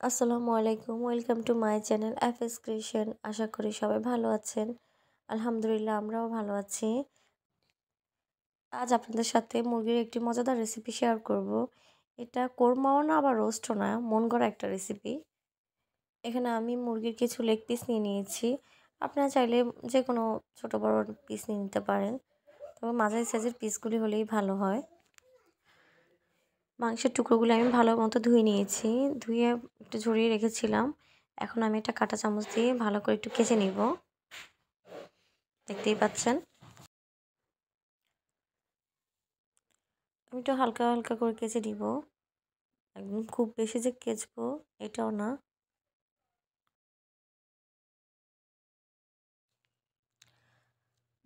আসসালামু আলাইকুম, welcome to my channel F S creation. আশা করি সবাই ভালো আছেন। আলহামদুলিল্লাহ, আমরাও ভালো আছি। আজ আপনাদের সাথে মুরগির একটি মজাদার রেসিপি শেয়ার করব। এটা কোরমাও না, আবার রোস্টও না, মন করা একটা রেসিপি এখানে আমি মুরগির কিছু লেগ পিস নিয়ে নিয়েছি। আপনারা চাইলে যে কোনো ছোটো বড় পিস নিয়ে নিতে পারেন। তবে মাঝারি সাইজের পিসগুলি হলেই ভালো হয়। মাংসের টুকরোগুলো আমি ভালো মতো ধুয়ে নিয়েছি। ধুয়ে একটু ঝরিয়ে রেখেছিলাম। এখন আমি এটা কাটা চামচ দিয়ে ভালো করে একটু কেচে নিব। দেখতেই পাচ্ছেন? আমি একটু হালকা হালকা করে কেচে নিব। একদম খুব বেশি যে কেচবো এটাও না।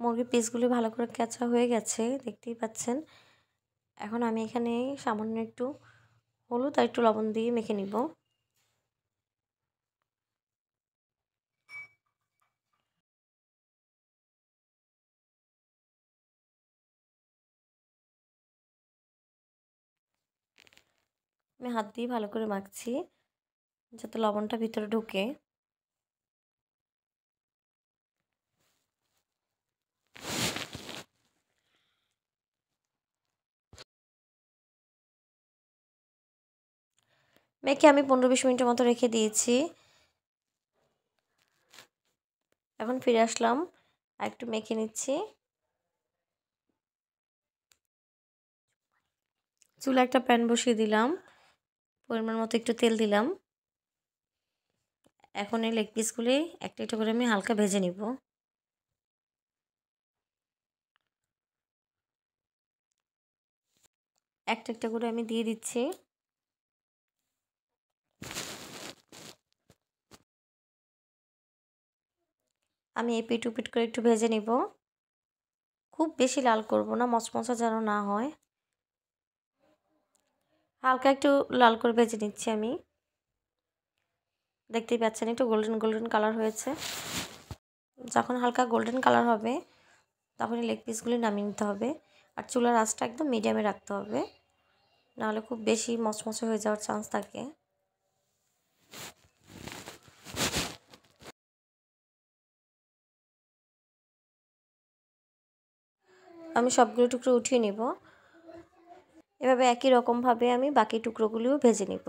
মুরগির পিসগুলি ভালো করে কেঁচা হয়ে গেছে, দেখতেই পাচ্ছেন? এখন আমি এখানে সামান্য একটু হলুদ আর একটু লবণ দিয়ে মেখে নিব। আমি হাত দিয়ে ভালো করে মাখছি, যাতে লবণটা ভিতরে ঢুকে। মেখে আমি পনেরো বিশ মিনিটের মতো রেখে দিয়েছি। এখন ফিরে আসলাম, আর একটু মেখে নিচ্ছি। চুলা একটা প্যান বসিয়ে দিলাম। পরিমাণ মতো একটু তেল দিলাম। এখন এই লেগ পিসগুলি একটা একটা করে আমি হালকা ভেজে নিব। একটা একটা করে আমি দিয়ে দিচ্ছি। আমি এপিট উপিট করে একটু ভেজে নিব। খুব বেশি লাল করব না, মচমচা যেন না হয়। হালকা একটু লাল করে ভেজে নিচ্ছি আমি। দেখতেই পাচ্ছেন একটু গোল্ডেন গোল্ডেন কালার হয়েছে। যখন হালকা গোল্ডেন কালার হবে তখনই লেগ পিসগুলি নামিয়ে নিতে হবে। আর চুলার আঁচটা একদম মিডিয়ামে রাখতে হবে। নাহলে খুব বেশি মচমচে হয়ে যাওয়ার চান্স থাকে। আমি সবগুলো টুকরো উঠিয়ে নিব। এভাবে একই রকমভাবে আমি বাকি টুকরোগুলিও ভেজে নিব।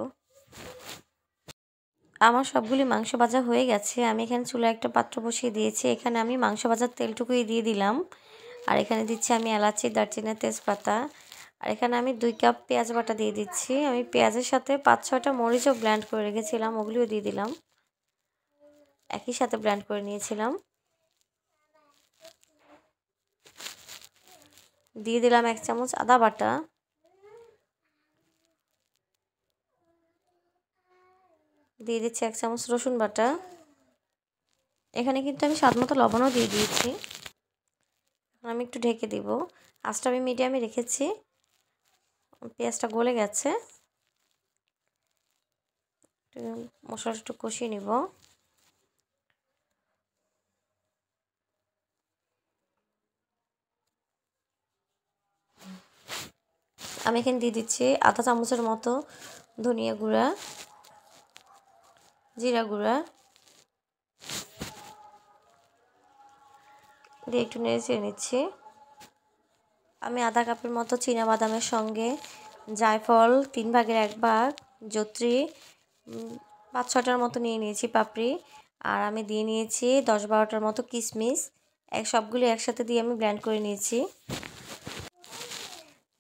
আমার সবগুলি মাংস ভাজা হয়ে গেছে। আমি এখানে চুলা একটা পাত্র বসিয়ে দিয়েছি। এখানে আমি মাংস ভাজার তেলটুকুই দিয়ে দিলাম। আর এখানে দিচ্ছি আমি এলাচি, দারচিনি, তেজপাতা। আর এখানে আমি দুই কাপ পেঁয়াজ বাটা দিয়ে দিচ্ছি। আমি পেঁয়াজের সাথে পাঁচ ছটা মরিচও ব্ল্যান্ড করে রেখেছিলাম, ওগুলিও দিয়ে দিলাম। একই সাথে ব্ল্যান্ড করে নিয়েছিলাম। দিয়ে দিলাম এক চামচ আদা বাটা। দিয়ে দিচ্ছি এক চামচ রসুন বাটা। এখানে কিন্তু আমি স্বাদ মতো লবণও দিয়ে দিয়েছি। আমি একটু ঢেকে দিব। আঁচটা আমি মিডিয়ামে রেখেছি। পেঁয়াজটা গলে গেছে। মশলাটা একটু কষিয়ে নিব। আমি এখানে দিয়ে দিচ্ছি আধা চামচের মতো ধনিয়া গুঁড়া। জিরা গুঁড়া। দিয়ে একটু নেড়ে চেড়ে নিচ্ছি। আমি আধা কাপের মতো বাদামের সঙ্গে জায়ফল, তিন ভাগের এক ভাগ, জত্রি পাঁচ ছটার মতো নিয়ে নিয়েছি পাপড়ি। আর আমি দিয়ে নিয়েছি দশ বারোটার মতো কিশমিশ। এক সবগুলি একসাথে দিয়ে আমি ব্ল্যান্ড করে নিয়েছি।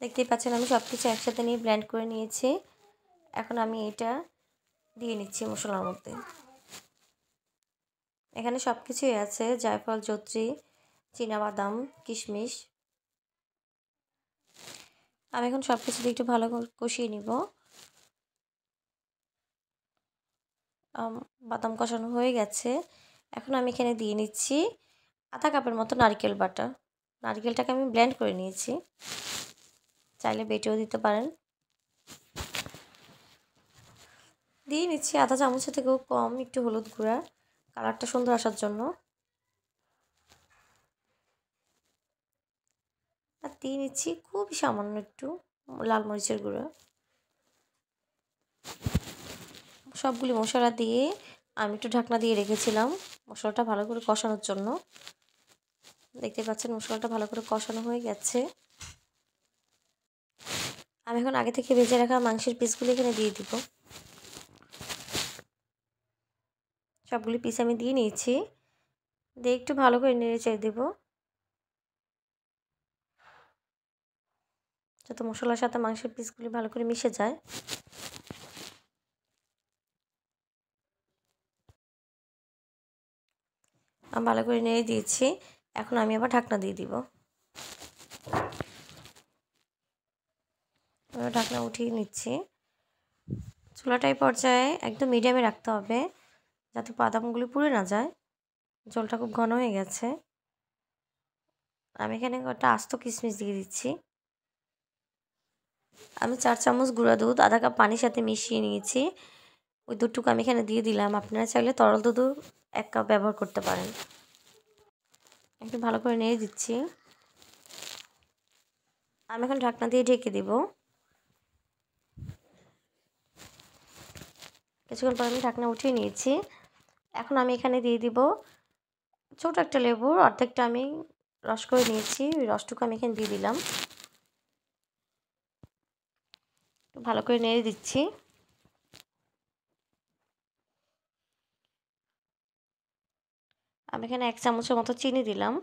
দেখতেই পাচ্ছেন আমি সব কিছু একসাথে নিয়ে ব্ল্যান্ড করে নিয়েছি। এখন আমি এটা দিয়ে নিচ্ছি মশলার মধ্যে। এখানে সব কিছুই আছে, জায়ফল, চৌত্রী বাদাম কিশমিশ। আমি এখন সব কিছু একটু ভালো করে কষিয়ে নিব। বাদাম কষানো হয়ে গেছে। এখন আমি এখানে দিয়ে নিচ্ছি আধা কাপের মতো নারকেল বাটা। নারকেলটাকে আমি ব্লেন্ড করে নিয়েছি। চাইলে বেটেও দিতে পারেন। দিয়ে নিচ্ছি আধা চামচের থেকেও কম একটু হলুদ গুঁড়া। কালারটা সুন্দর আসার জন্য। আর দিয়ে নিচ্ছি খুবই সামান্য একটু লাল মরিচের গুঁড়া। সবগুলি মশলা দিয়ে আমি একটু ঢাকনা দিয়ে রেখেছিলাম মশলাটা ভালো করে কষানোর জন্য। দেখতে পাচ্ছেন মশলাটা ভালো করে কষানো হয়ে গেছে। আমি এখন আগে থেকে ভেজে রাখা মাংসের পিসগুলি এখানে দিয়ে দিব। সবগুলি পিস আমি দিয়ে নিয়েছি। দিয়ে একটু ভালো করে নেড়ে চেড়ে দেবো। যাতে মশলার সাথে মাংসের পিসগুলি ভালো করে মিশে যায়। আমি ভালো করে নেড়ে দিয়েছি। এখন আমি আবার ঢাকনা দিয়ে দিব। ঢাকনা উঠিয়ে নিচ্ছি। চুলাটাই পর্যায়ে একদম মিডিয়ামে রাখতে হবে। যাতে বাদামগুলি পুড়ে না যায়। জলটা খুব ঘন হয়ে গেছে। আমি এখানে একটা আস্ত কিশমিশ দিয়ে দিচ্ছি। আমি চার চামচ গুঁড়া দুধ, আধা কাপ পানির সাথে মিশিয়ে নিয়েছি। ওই দুধটুকু আমি এখানে দিয়ে দিলাম। আপনারা চাইলে তরল দুধও এক কাপ ব্যবহার করতে পারেন। একটু ভালো করে নিয়ে দিচ্ছি। আমি এখন ঢাকনা দিয়ে ঢেকে দিব। কিছুক্ষণ পর আমি ঢাকনা উঠিয়ে নিয়েছি। এখন আমি এখানে দিয়ে দিব ছোট একটা লেবুর, অর্ধেকটা আমি রস করে নিয়েছি, ওই রসটুকু আমি এখানে দিয়ে দিলাম। ভালো করে নেড়ে দিচ্ছি। আমি এখানে এক চামচের মতো চিনি দিলাম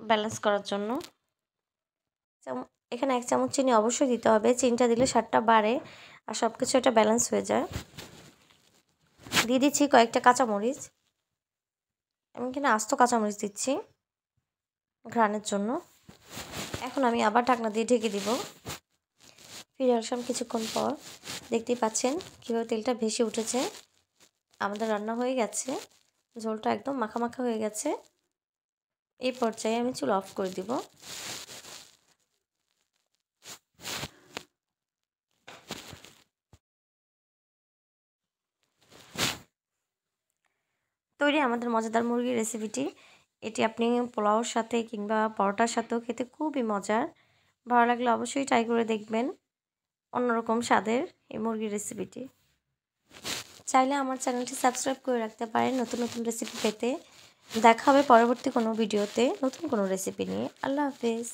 ব্যালেন্স করার জন্য। এখানে এক চামচ চিনি অবশ্যই দিতে হবে, চিনিটা দিলে স্বাদটা বাড়ে আর সব কিছু এটা ব্যালেন্স হয়ে যায়। দিয়ে দিচ্ছি কয়েকটা কাঁচামরিচ। আমি এখানে আস্ত কাঁচামরিচ দিচ্ছি ঘ্রাণের জন্য। এখন আমি আবার ঢাকনা দিয়ে ঢেকে দিব। ফিরে আসলাম কিছুক্ষণ পর। দেখতেই পাচ্ছেন কীভাবে তেলটা ভেসে উঠেছে। আমাদের রান্না হয়ে গেছে। ঝোলটা একদম মাখা মাখা হয়ে গেছে। এই পর্যায়ে আমি চুল অফ করে দিব। তৈরি আমাদের মজাদার মুরগির রেসিপিটি এটি আপনি পোলাওর সাথে কিংবা পরোটার সাথেও খেতে খুবই মজার। ভালো লাগলে অবশ্যই ট্রাই করে দেখবেন অন্যরকম স্বাদের এই মুরগির রেসিপিটি চাইলে আমার চ্যানেলটি সাবস্ক্রাইব করে রাখতে পারেন নতুন নতুন রেসিপি পেতে। দেখা হবে পরবর্তী কোনো ভিডিওতে নতুন কোনো রেসিপি নিয়ে। আল্লাহ হাফেজ।